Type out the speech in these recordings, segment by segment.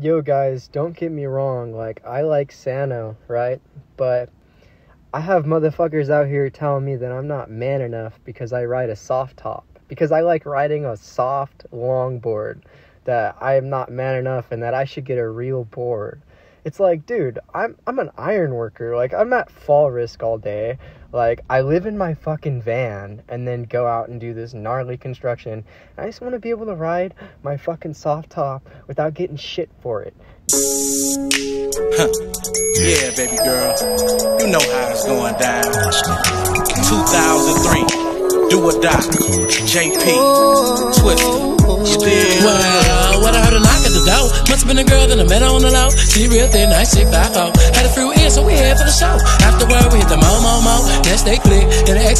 yo guys, don't get me wrong, like I like Sano, right? But I have motherfuckers out here telling me that I'm not man enough because I ride a soft top. Because I like riding a soft longboard that I am not man enough and that I should get a real board. It's like, dude, I'm I'm an iron worker. Like I'm at fall risk all day. Like I live in my fucking van and then go out and do this gnarly construction. I just want to be able to ride my fucking soft top without getting shit for it. Huh. Yeah, baby girl. You know how it's going down. 2003. Do or die. JP. Twista. You. Well, what I heard a knock at the door. Must have been a girl that I met on the low. She real thin, nice chick, five four. Had a few in, so we head for the show. Afterward, we hit the mo mo mo.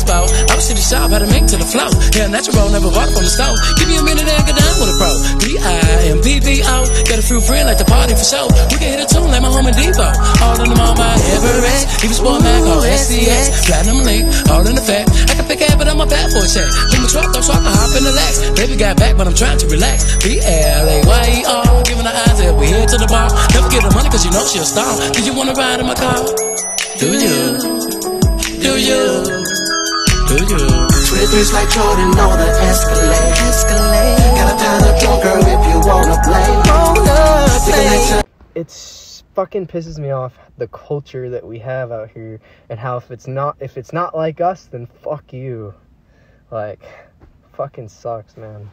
The expo. I was to the shop, had to make to the flow. Yeah, natural, never bought from the stove. Give me a minute and get down with a pro. B I M B B O. Got a few friends like the party for show. We can hit a tune like my home in Depot. All in the mall by Everest. Even Sport Mac oh, on SCS. Platinum Link, all in the fact. I can pick it, but I'm a bad boy check. Put my truck up so I can hop in the Lex. Baby got back, but I'm trying to relax. B L A Y E R. Giving her eyes that we head to the bar. Never get the money cause you know she a star. Do you wanna ride in my car? Do you? Do you? Do like Jordan on the Escalade. Escalade. Got a pound of drunk girl if you. Wanna play. it's fucking pisses me off the culture that we have out here and how if it's not if it's not like us then fuck you like fucking sucks man